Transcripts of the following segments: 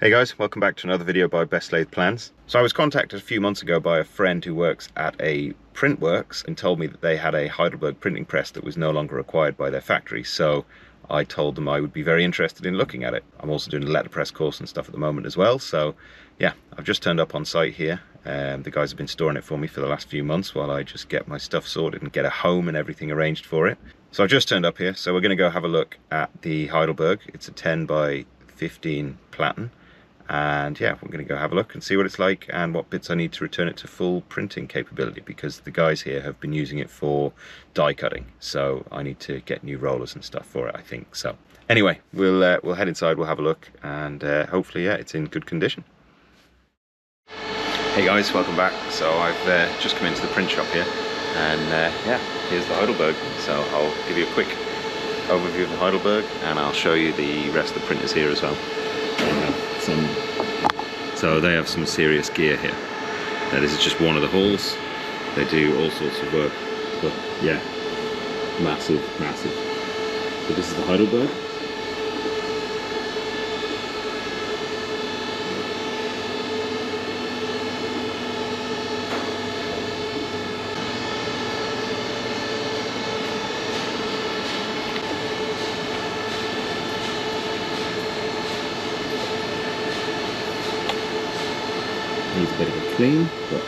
Hey guys, welcome back to another video by Best Lathe Plans. So I was contacted a few months ago by a friend who works at a Printworks and told me that they had a Heidelberg printing press that was no longer required by their factory. So I told them I would be very interested in looking at it. I'm also doing a letterpress course and stuff at the moment as well. So yeah, I've just turned up on site here. Um, the guys have been storing it for me for the last few months while I just get my stuff sorted and get a home and everything arranged for it. So I've just turned up here. So we're going to go have a look at the Heidelberg. It's a 10 by 15 platen and yeah we're going to go have a look and see what it's like and what bits I need to return it to full printing capability because the guys here have been using it for die cutting. So I need to get new rollers and stuff for it I think. So anyway we'll uh, we'll head inside we'll have a look and uh, hopefully yeah it's in good condition. Hey guys welcome back. So I've uh, just come into the print shop here and uh, yeah here's the Heidelberg. So I'll give you a quick overview of the Heidelberg and I'll show you the rest of the printers here as well some so they have some serious gear here. Now this is just one of the halls. They do all sorts of work but yeah massive massive. So this is the Heidelberg needs a bit of a clean, but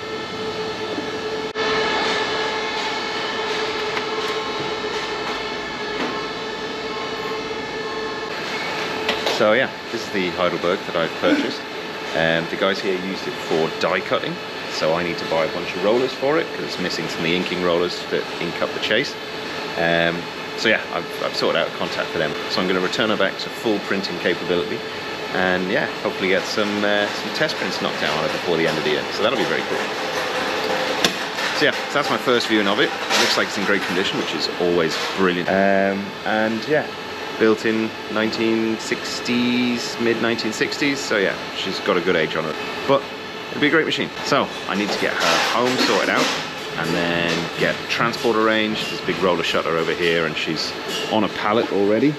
So yeah, this is the Heidelberg that I've purchased. Um, the guys here used it for die cutting, so I need to buy a bunch of rollers for it because it's missing some of the inking rollers that ink up the chase. Um, so yeah, I've, I've sorted out a contact for them. So I'm going to return it back to full printing capability and yeah, hopefully get some uh, some test prints knocked out on it before the end of the year. So that'll be very cool. So yeah, so that's my first viewing of it. It looks like it's in great condition, which is always brilliant. Um, and yeah, built in 1960s, mid 1960s. So yeah, she's got a good age on it. But it'll be a great machine. So I need to get her home sorted out and then get transport arranged. There's a big roller shutter over here and she's on a pallet already.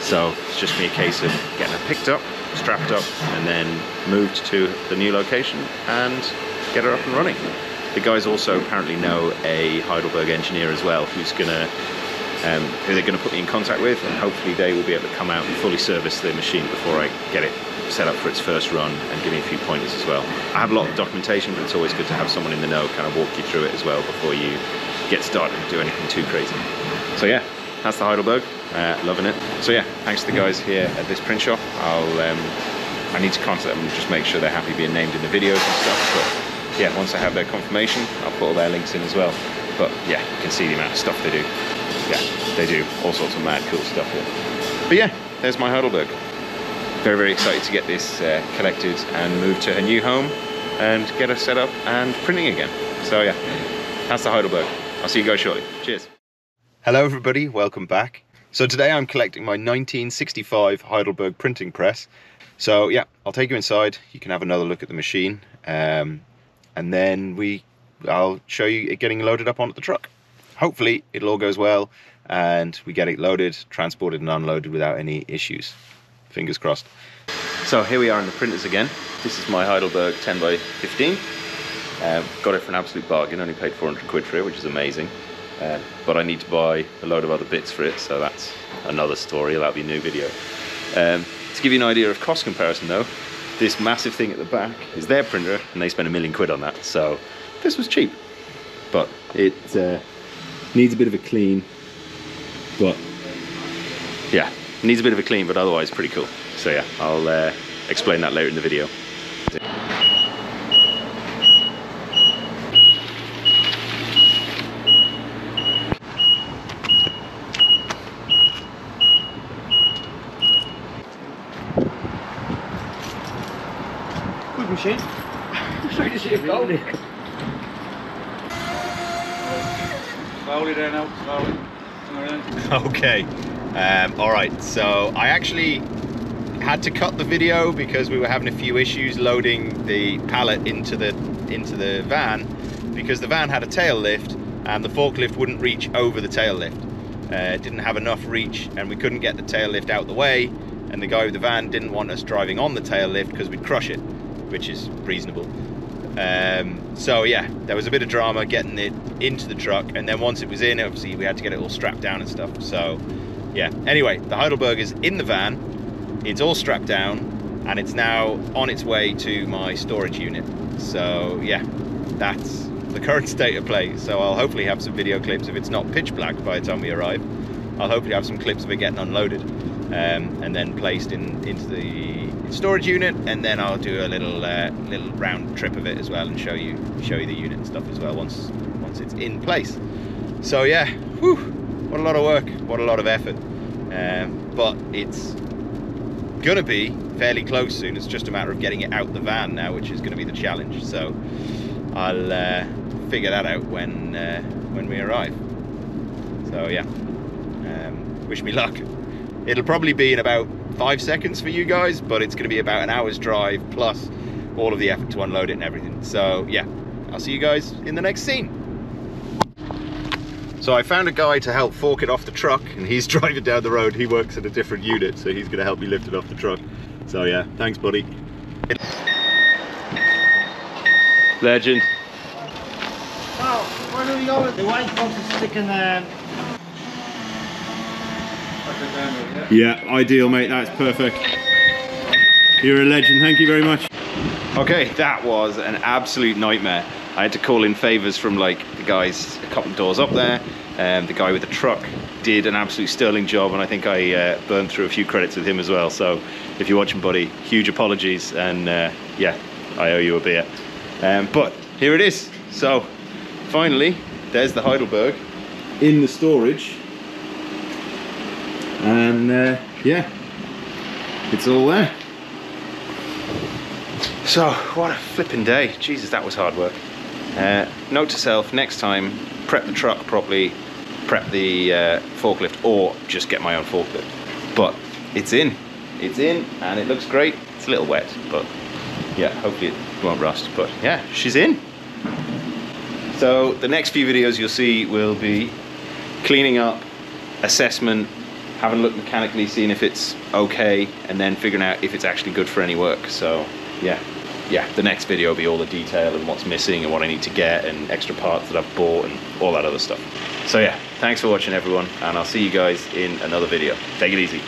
So it's just me a case of picked up, strapped up, and then moved to the new location and get her up and running. The guys also apparently know a Heidelberg engineer as well, who's gonna, um, who they're gonna put me in contact with, and hopefully they will be able to come out and fully service the machine before I get it set up for its first run and give me a few pointers as well. I have a lot of documentation, but it's always good to have someone in the know kind of walk you through it as well before you get started and do anything too crazy. So yeah, that's the Heidelberg. Uh, loving it. So yeah, thanks to the guys here at this print shop. I'll um, I need to contact them and just make sure they're happy being named in the videos and stuff. But yeah, once I have their confirmation, I'll put all their links in as well. But yeah, you can see the amount of stuff they do. Yeah, they do all sorts of mad cool stuff here. But yeah, there's my Heidelberg. Very, very excited to get this uh, collected and moved to her new home and get her set up and printing again. So yeah, that's the Heidelberg. I'll see you guys shortly. Cheers. Hello everybody, welcome back. So today I'm collecting my 1965 Heidelberg printing press. So yeah, I'll take you inside. You can have another look at the machine. Um, and then we, I'll show you it getting loaded up onto the truck. Hopefully it all goes well and we get it loaded, transported and unloaded without any issues. Fingers crossed. So here we are in the printers again. This is my Heidelberg 10 by 15. Um, got it for an absolute bargain, only paid 400 quid for it, which is amazing. Uh, but I need to buy a load of other bits for it, so that's another story. That'll be a new video. Um, to give you an idea of cost comparison though, this massive thing at the back is their printer, and they spent a million quid on that, so this was cheap. But it uh, needs a bit of a clean, but yeah, needs a bit of a clean, but otherwise pretty cool. So yeah, I'll uh, explain that later in the video. Good machine. Sorry to see. Slowly there now, slowly. Okay. Um, all right. So I actually had to cut the video because we were having a few issues loading the pallet into the into the van because the van had a tail lift and the forklift wouldn't reach over the tail lift. Uh, it didn't have enough reach and we couldn't get the tail lift out the way and the guy with the van didn't want us driving on the tail lift because we'd crush it, which is reasonable. Um, so yeah, there was a bit of drama getting it into the truck, and then once it was in, obviously we had to get it all strapped down and stuff. So yeah. Anyway, the Heidelberg is in the van. It's all strapped down, and it's now on its way to my storage unit. So yeah, that's the current state of play. So I'll hopefully have some video clips if it's not pitch black by the time we arrive. I'll hopefully have some clips of it getting unloaded um, and then placed in into the storage unit, and then I'll do a little uh, little round trip of it as well and show you show you the unit and stuff as well once once it's in place. So yeah, whew, what a lot of work, what a lot of effort, um, but it's gonna be fairly close soon. It's just a matter of getting it out the van now, which is to be the challenge. So I'll uh, figure that out when uh, when we arrive. So yeah, um, wish me luck. It'll probably be in about five seconds for you guys, but it's going to be about an hour's drive plus all of the effort to unload it and everything. So yeah, I'll see you guys in the next scene. So I found a guy to help fork it off the truck and he's driving down the road. He works at a different unit, so he's gonna help me lift it off the truck. So yeah, thanks buddy. Legend. Now, where do we go with the white box is sticking um, Yeah, ideal mate, that's perfect. You're a legend, thank you very much. Okay, that was an absolute nightmare. I had to call in favors from like the guys a couple of doors up there. Um, the guy with the truck did an absolute sterling job, and I think I uh, burned through a few credits with him as well. So if you're watching, buddy, huge apologies, and uh, yeah, I owe you a beer. Um, but here it is. So finally, there's the Heidelberg in the storage, and uh, yeah, it's all there. So, what a flipping day. Jesus, that was hard work. Uh, note to self, next time, prep the truck properly, prep the uh, forklift, or just get my own forklift. But it's in. It's in, and it looks great. It's a little wet, but yeah, hopefully it won't rust. But yeah, she's in. So the next few videos you'll see will be cleaning up, assessment, having a look mechanically, seeing if it's okay, and then figuring out if it's actually good for any work. So yeah, yeah, the next video will be all the detail and what's missing and what I need to get and extra parts that I've bought and all that other stuff. So yeah, thanks for watching everyone, and I'll see you guys in another video. Take it easy.